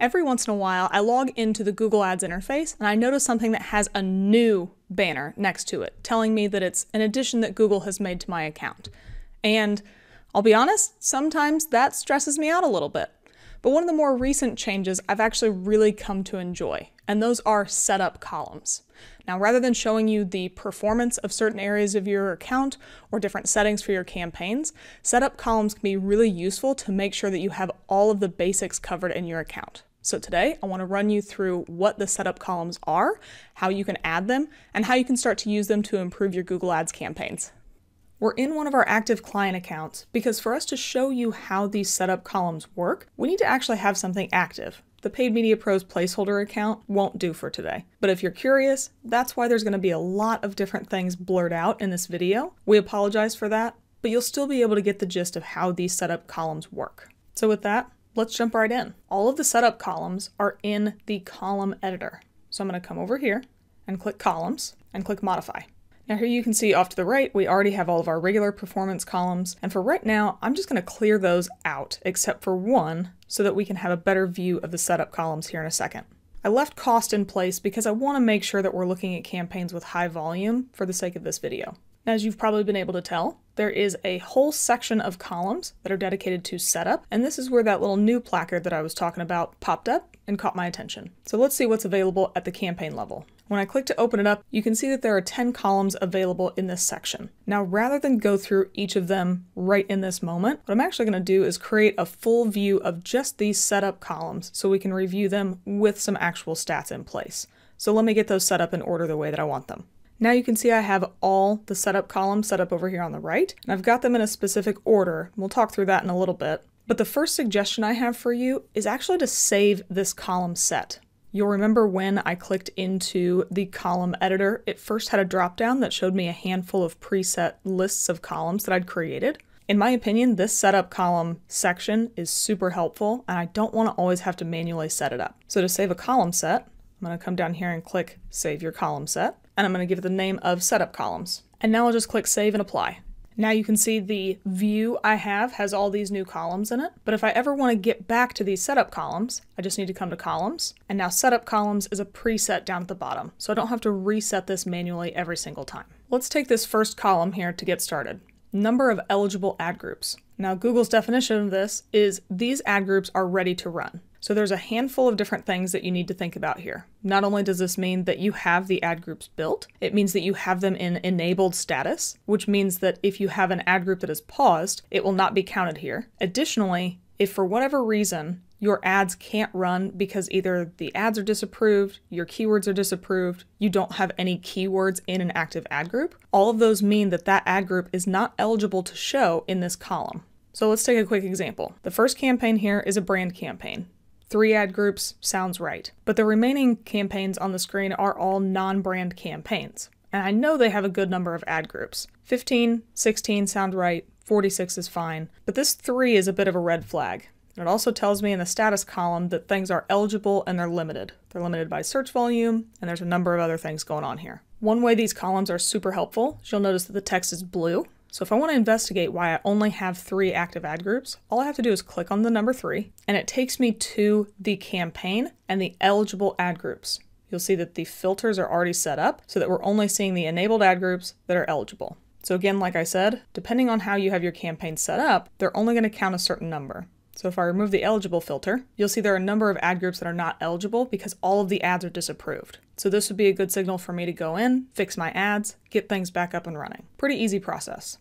Every once in a while, I log into the Google Ads interface and I notice something that has a new banner next to it, telling me that it's an addition that Google has made to my account. And I'll be honest, sometimes that stresses me out a little bit. But one of the more recent changes I've actually really come to enjoy, and those are setup columns. Now, rather than showing you the performance of certain areas of your account or different settings for your campaigns, setup columns can be really useful to make sure that you have all of the basics covered in your account. So today I want to run you through what the setup columns are, how you can add them, and how you can start to use them to improve your Google Ads campaigns. We're in one of our active client accounts because for us to show you how these setup columns work, we need to actually have something active. The Paid Media Pros placeholder account won't do for today. But if you're curious, that's why there's going to be a lot of different things blurred out in this video. We apologize for that, but you'll still be able to get the gist of how these setup columns work. So with that, let's jump right in. All of the setup columns are in the column editor. So I'm going to come over here and click columns and click modify. Now here you can see off to the right, we already have all of our regular performance columns. And for right now, I'm just gonna clear those out, except for one, so that we can have a better view of the setup columns here in a second. I left cost in place because I wanna make sure that we're looking at campaigns with high volume for the sake of this video. As you've probably been able to tell, there is a whole section of columns that are dedicated to setup, and this is where that little new placard that I was talking about popped up and caught my attention. So let's see what's available at the campaign level. When I click to open it up, you can see that there are 10 columns available in this section. Now, rather than go through each of them right in this moment, what I'm actually gonna do is create a full view of just these setup columns so we can review them with some actual stats in place. So let me get those set up in order the way that I want them. Now you can see I have all the setup columns set up over here on the right, and I've got them in a specific order. We'll talk through that in a little bit. But the first suggestion I have for you is actually to save this column set. You'll remember when I clicked into the column editor, it first had a dropdown that showed me a handful of preset lists of columns that I'd created. In my opinion, this setup column section is super helpful and I don't want to always have to manually set it up. So to save a column set, I'm going to come down here and click Save Your Column Set, and I'm going to give it the name of Setup Columns. And now I'll just click Save and Apply. Now you can see the view I have has all these new columns in it, but if I ever want to get back to these setup columns, I just need to come to columns, and now setup columns is a preset down at the bottom, so I don't have to reset this manually every single time. Let's take this first column here to get started. Number of eligible ad groups. Now Google's definition of this is these ad groups are ready to run. So there's a handful of different things that you need to think about here. Not only does this mean that you have the ad groups built, it means that you have them in enabled status, which means that if you have an ad group that is paused, it will not be counted here. Additionally, if for whatever reason your ads can't run because either the ads are disapproved, your keywords are disapproved, you don't have any keywords in an active ad group, all of those mean that that ad group is not eligible to show in this column. So let's take a quick example. The first campaign here is a brand campaign. Three ad groups sounds right. But the remaining campaigns on the screen are all non brand campaigns. And I know they have a good number of ad groups. 15, 16 sound right, 46 is fine. But this 3 is a bit of a red flag. it also tells me in the status column that things are eligible and they're limited. They're limited by search volume, and there's a number of other things going on here. One way these columns are super helpful is you'll notice that the text is blue. So if I want to investigate why I only have three active ad groups, all I have to do is click on the number three, and it takes me to the campaign and the eligible ad groups. You'll see that the filters are already set up so that we're only seeing the enabled ad groups that are eligible. So again, like I said, depending on how you have your campaign set up, they're only going to count a certain number. So if I remove the eligible filter, you'll see there are a number of ad groups that are not eligible because all of the ads are disapproved. So this would be a good signal for me to go in, fix my ads, get things back up and running. Pretty easy process.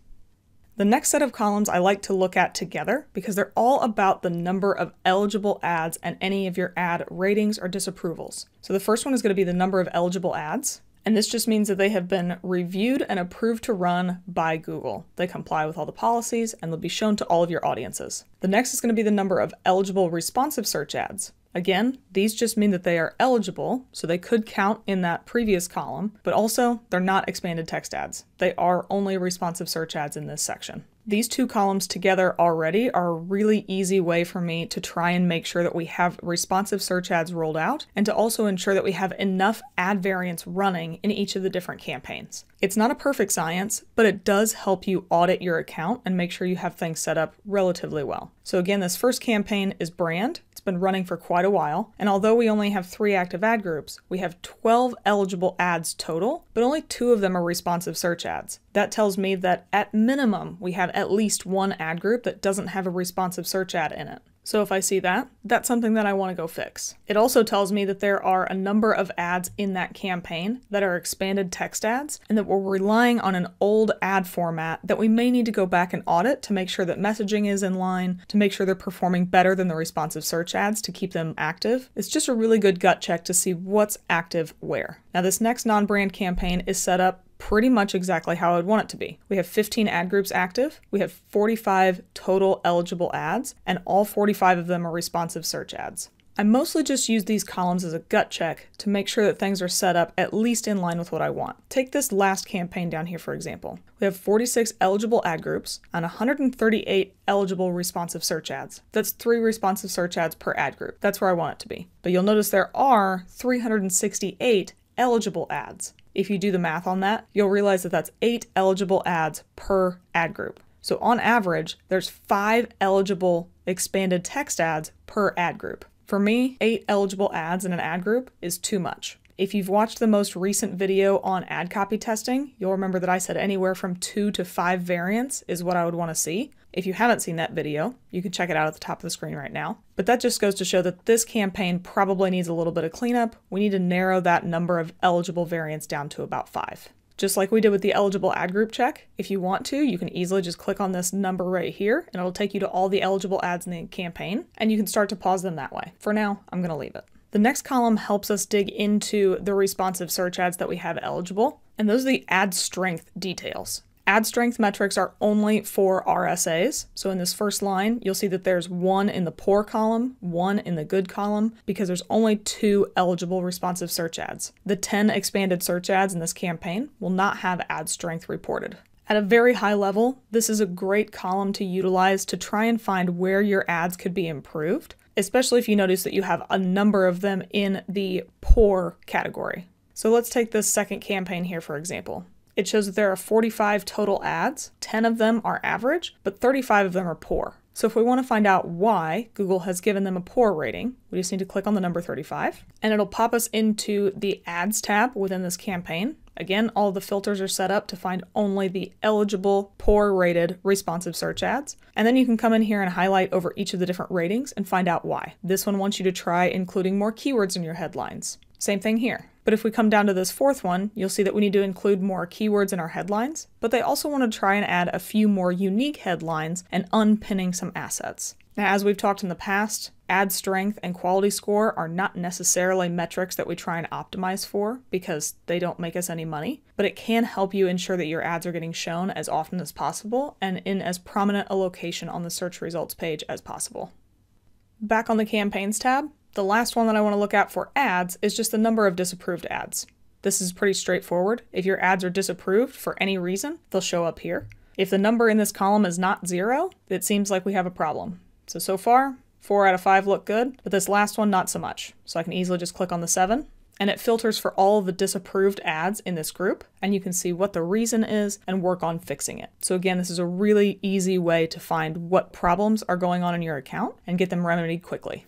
The next set of columns I like to look at together because they're all about the number of eligible ads and any of your ad ratings or disapprovals. So the first one is going to be the number of eligible ads. And this just means that they have been reviewed and approved to run by Google. They comply with all the policies and they'll be shown to all of your audiences. The next is going to be the number of eligible responsive search ads. Again, these just mean that they are eligible, so they could count in that previous column, but also they're not expanded text ads. They are only responsive search ads in this section. These two columns together already are a really easy way for me to try and make sure that we have responsive search ads rolled out and to also ensure that we have enough ad variants running in each of the different campaigns. It's not a perfect science, but it does help you audit your account and make sure you have things set up relatively well. So again, this first campaign is brand. It's been running for quite a while, and although we only have three active ad groups, we have 12 eligible ads total, but only two of them are responsive search ads. That tells me that at minimum, we have at least one ad group that doesn't have a responsive search ad in it. So if I see that, that's something that I want to go fix. It also tells me that there are a number of ads in that campaign that are expanded text ads and that we're relying on an old ad format that we may need to go back and audit to make sure that messaging is in line, to make sure they're performing better than the responsive search ads to keep them active. It's just a really good gut check to see what's active where. Now this next non-brand campaign is set up pretty much exactly how I would want it to be. We have 15 ad groups active, we have 45 total eligible ads, and all 45 of them are responsive search ads. I mostly just use these columns as a gut check to make sure that things are set up at least in line with what I want. Take this last campaign down here for example. We have 46 eligible ad groups and 138 eligible responsive search ads. That's three responsive search ads per ad group. That's where I want it to be. But you'll notice there are 368 eligible ads. If you do the math on that, you'll realize that that's eight eligible ads per ad group. So on average, there's five eligible expanded text ads per ad group. For me, eight eligible ads in an ad group is too much. If you've watched the most recent video on ad copy testing, you'll remember that I said anywhere from two to five variants is what I would want to see. If you haven't seen that video, you can check it out at the top of the screen right now. But that just goes to show that this campaign probably needs a little bit of cleanup. We need to narrow that number of eligible variants down to about five. Just like we did with the eligible ad group check, if you want to, you can easily just click on this number right here and it'll take you to all the eligible ads in the campaign and you can start to pause them that way. For now, I'm going to leave it. The next column helps us dig into the responsive search ads that we have eligible, and those are the ad strength details. Ad strength metrics are only for RSAs. So in this first line, you'll see that there's one in the poor column, one in the good column, because there's only two eligible responsive search ads. The 10 expanded search ads in this campaign will not have ad strength reported. At a very high level, this is a great column to utilize to try and find where your ads could be improved, especially if you notice that you have a number of them in the poor category. So let's take this second campaign here, for example. It shows that there are 45 total ads, 10 of them are average, but 35 of them are poor. So if we want to find out why Google has given them a poor rating, we just need to click on the number 35 and it'll pop us into the ads tab within this campaign. Again, all the filters are set up to find only the eligible, poor rated, responsive search ads. And then you can come in here and highlight over each of the different ratings and find out why. This one wants you to try including more keywords in your headlines. Same thing here. But if we come down to this fourth one, you'll see that we need to include more keywords in our headlines, but they also want to try and add a few more unique headlines and unpinning some assets. Now, as we've talked in the past, ad strength and quality score are not necessarily metrics that we try and optimize for because they don't make us any money, but it can help you ensure that your ads are getting shown as often as possible and in as prominent a location on the search results page as possible. Back on the campaigns tab, the last one that I want to look at for ads is just the number of disapproved ads. This is pretty straightforward. If your ads are disapproved for any reason, they'll show up here. If the number in this column is not zero, it seems like we have a problem. So, so far, four out of five look good, but this last one, not so much. So I can easily just click on the seven and it filters for all the disapproved ads in this group and you can see what the reason is and work on fixing it. So again, this is a really easy way to find what problems are going on in your account and get them remedied quickly.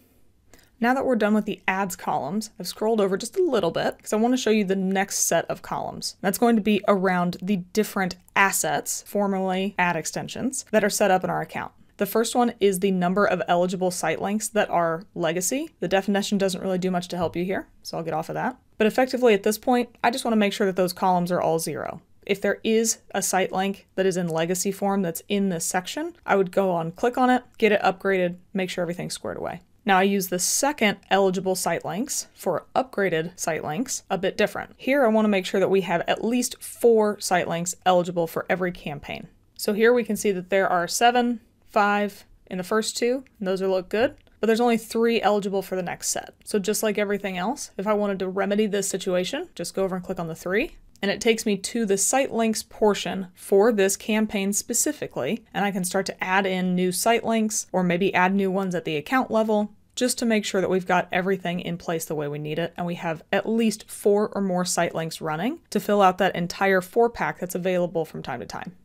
Now that we're done with the ads columns, I've scrolled over just a little bit because I want to show you the next set of columns. That's going to be around the different assets, formerly ad extensions, that are set up in our account. The first one is the number of eligible site links that are legacy. The definition doesn't really do much to help you here, so I'll get off of that. But effectively at this point, I just want to make sure that those columns are all zero. If there is a site link that is in legacy form that's in this section, I would go on, click on it, get it upgraded, make sure everything's squared away. Now I use the second eligible site links for upgraded site links a bit different. Here I want to make sure that we have at least four site links eligible for every campaign. So here we can see that there are seven, five in the first two, and those are look good, but there's only three eligible for the next set. So just like everything else, if I wanted to remedy this situation, just go over and click on the three, and it takes me to the site links portion for this campaign specifically, and I can start to add in new site links or maybe add new ones at the account level, just to make sure that we've got everything in place the way we need it and we have at least four or more site links running to fill out that entire four pack that's available from time to time.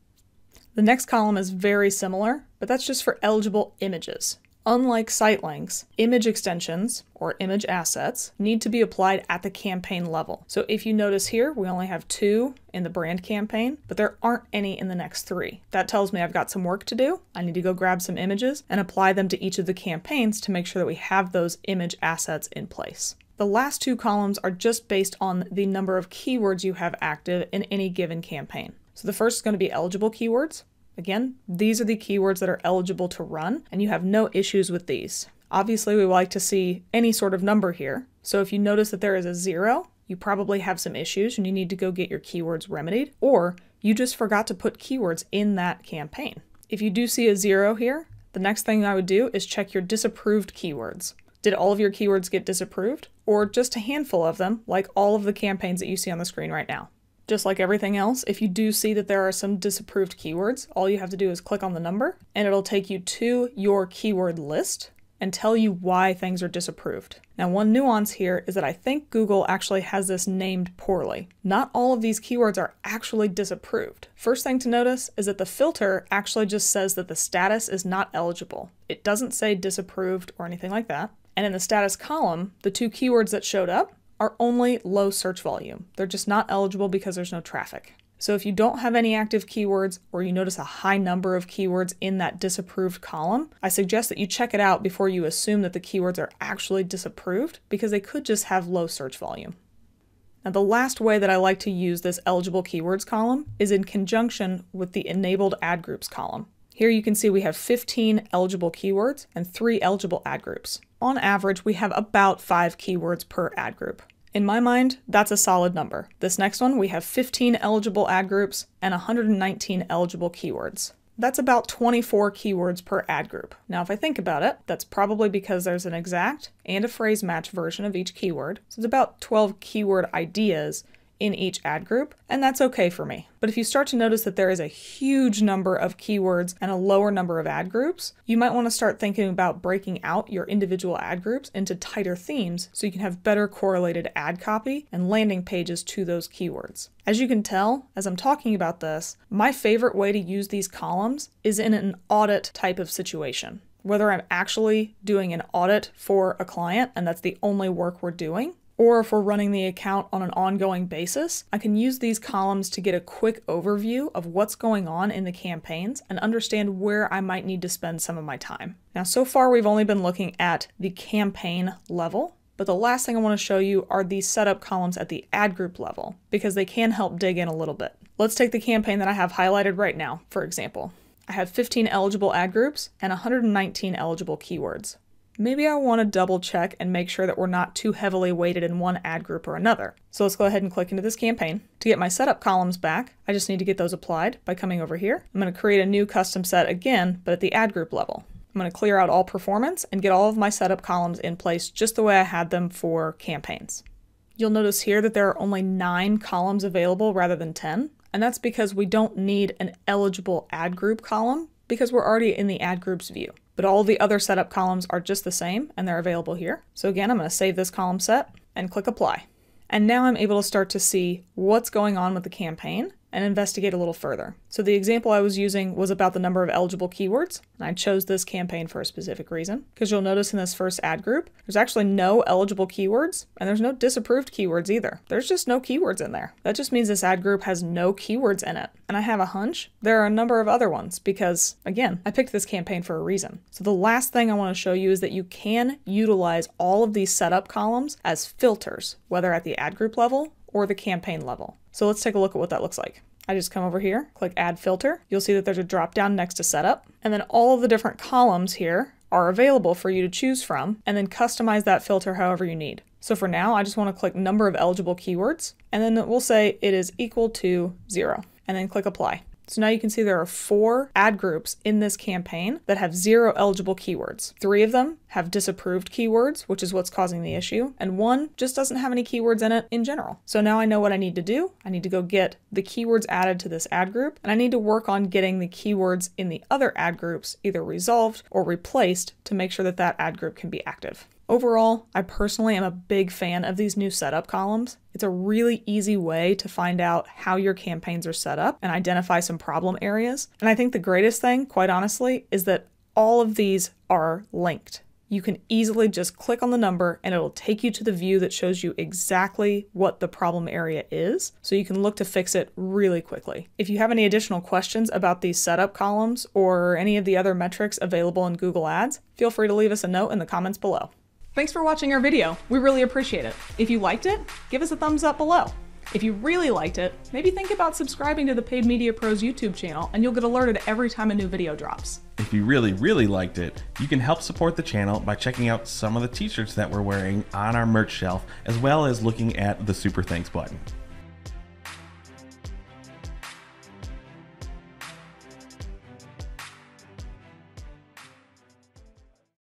The next column is very similar, but that's just for eligible images. Unlike site links, image extensions, or image assets, need to be applied at the campaign level. So if you notice here, we only have two in the brand campaign, but there aren't any in the next three. That tells me I've got some work to do. I need to go grab some images and apply them to each of the campaigns to make sure that we have those image assets in place. The last two columns are just based on the number of keywords you have active in any given campaign. So the first is going to be eligible keywords. Again, these are the keywords that are eligible to run, and you have no issues with these. Obviously, we like to see any sort of number here. So if you notice that there is a zero, you probably have some issues and you need to go get your keywords remedied, or you just forgot to put keywords in that campaign. If you do see a zero here, the next thing I would do is check your disapproved keywords. Did all of your keywords get disapproved? Or just a handful of them, like all of the campaigns that you see on the screen right now? Just like everything else, if you do see that there are some disapproved keywords, all you have to do is click on the number and it'll take you to your keyword list and tell you why things are disapproved. Now, one nuance here is that I think Google actually has this named poorly. Not all of these keywords are actually disapproved. First thing to notice is that the filter actually just says that the status is not eligible. It doesn't say disapproved or anything like that. And in the status column, the two keywords that showed up are only low search volume. They're just not eligible because there's no traffic. So if you don't have any active keywords or you notice a high number of keywords in that disapproved column, I suggest that you check it out before you assume that the keywords are actually disapproved because they could just have low search volume. Now the last way that I like to use this eligible keywords column is in conjunction with the enabled ad groups column. Here you can see we have 15 eligible keywords and 3 eligible ad groups. On average, we have about 5 keywords per ad group. In my mind, that's a solid number. This next one, we have 15 eligible ad groups and 119 eligible keywords. That's about 24 keywords per ad group. Now, if I think about it, that's probably because there's an exact and a phrase match version of each keyword. So it's about 12 keyword ideas in each ad group, and that's okay for me. But if you start to notice that there is a huge number of keywords and a lower number of ad groups, you might want to start thinking about breaking out your individual ad groups into tighter themes so you can have better correlated ad copy and landing pages to those keywords. As you can tell, as I'm talking about this, my favorite way to use these columns is in an audit type of situation whether I'm actually doing an audit for a client and that's the only work we're doing, or if we're running the account on an ongoing basis, I can use these columns to get a quick overview of what's going on in the campaigns and understand where I might need to spend some of my time. Now, so far we've only been looking at the campaign level, but the last thing I want to show you are the setup columns at the ad group level, because they can help dig in a little bit. Let's take the campaign that I have highlighted right now, for example. I have 15 eligible ad groups and 119 eligible keywords maybe I want to double check and make sure that we're not too heavily weighted in one ad group or another. So let's go ahead and click into this campaign. To get my setup columns back, I just need to get those applied by coming over here. I'm going to create a new custom set again, but at the ad group level. I'm going to clear out all performance and get all of my setup columns in place just the way I had them for campaigns. You'll notice here that there are only nine columns available rather than 10, and that's because we don't need an eligible ad group column because we're already in the ad groups view but all the other setup columns are just the same and they're available here. So again, I'm going to save this column set and click apply. And now I'm able to start to see what's going on with the campaign and investigate a little further. So the example I was using was about the number of eligible keywords, and I chose this campaign for a specific reason, because you'll notice in this first ad group, there's actually no eligible keywords, and there's no disapproved keywords either. There's just no keywords in there. That just means this ad group has no keywords in it. And I have a hunch there are a number of other ones, because, again, I picked this campaign for a reason. So the last thing I want to show you is that you can utilize all of these setup columns as filters, whether at the ad group level or the campaign level. So let's take a look at what that looks like. I just come over here, click add filter. You'll see that there's a drop down next to setup. And then all of the different columns here are available for you to choose from and then customize that filter however you need. So for now, I just want to click number of eligible keywords and then we'll say it is equal to zero and then click apply. So now you can see there are four ad groups in this campaign that have zero eligible keywords. Three of them have disapproved keywords, which is what's causing the issue, and one just doesn't have any keywords in it in general. So now I know what I need to do. I need to go get the keywords added to this ad group, and I need to work on getting the keywords in the other ad groups either resolved or replaced to make sure that that ad group can be active. Overall, I personally am a big fan of these new setup columns. It's a really easy way to find out how your campaigns are set up and identify some problem areas. And I think the greatest thing, quite honestly, is that all of these are linked. You can easily just click on the number and it'll take you to the view that shows you exactly what the problem area is, so you can look to fix it really quickly. If you have any additional questions about these setup columns or any of the other metrics available in Google Ads, feel free to leave us a note in the comments below. Thanks for watching our video. We really appreciate it. If you liked it, give us a thumbs up below. If you really liked it, maybe think about subscribing to the Paid Media Pros YouTube channel and you'll get alerted every time a new video drops. If you really, really liked it, you can help support the channel by checking out some of the t-shirts that we're wearing on our merch shelf, as well as looking at the Super Thanks button.